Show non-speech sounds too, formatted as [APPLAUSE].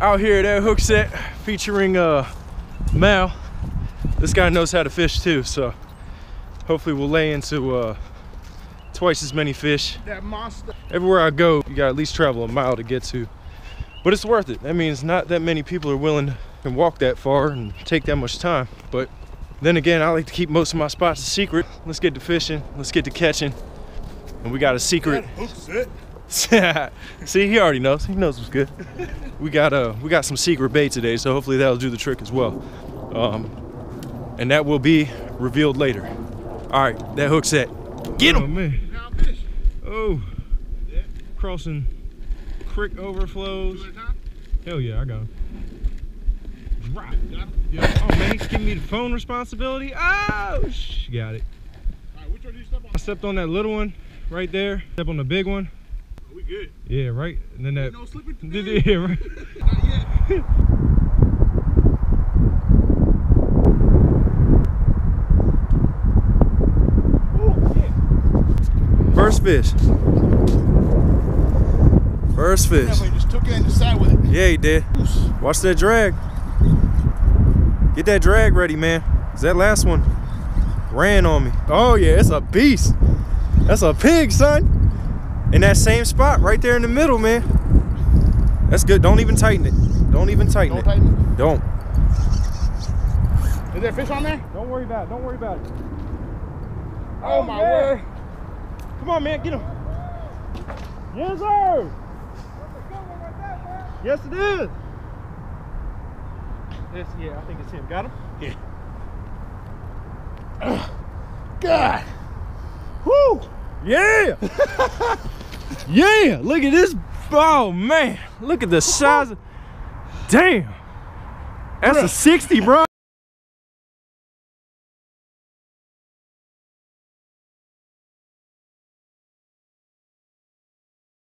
out here at that hook set featuring uh, Mal. This guy knows how to fish too, so hopefully we'll lay into uh, twice as many fish. That monster. Everywhere I go, you gotta at least travel a mile to get to. But it's worth it. That means not that many people are willing to walk that far and take that much time. But then again, I like to keep most of my spots a secret. Let's get to fishing, let's get to catching. And we got a secret. Hook set. [LAUGHS] See, he already knows. He knows what's good. We got uh, we got some secret bait today, so hopefully that'll do the trick as well. Um, and that will be revealed later. All right, that hook set. Get him, Oh man. Oh, Yeah. crossing creek overflows. Two at a time. Hell yeah, I got him. Drop. Yeah. Oh man, he's giving me the phone responsibility. Oh, sh- got it. All right, which one do you step on? I stepped on that little one right there. Step on the big one. We good. Yeah, right. And then that. No slipping Did today. [LAUGHS] yeah, right. [LAUGHS] Not yet. Oh, First fish. First fish. Definitely just took it and decided with it. Yeah, he did. Watch that drag. Get that drag ready, man. Is that last one ran on me. Oh yeah, it's a beast. That's a pig, son. In that same spot, right there in the middle, man. That's good. Don't even tighten it. Don't even tighten Don't it. tighten Don't. Is there fish on there? Don't worry about it. Don't worry about it. Oh, oh my yeah. word. Come on, man. Get him. Yes, sir. That's a good one like that, man. Yes, it is. Yes, yeah, I think it's him. Got him? Yeah. God. Woo! Yeah! [LAUGHS] yeah! Look at this. Oh man, look at the size. Of, damn. That's a 60, bro.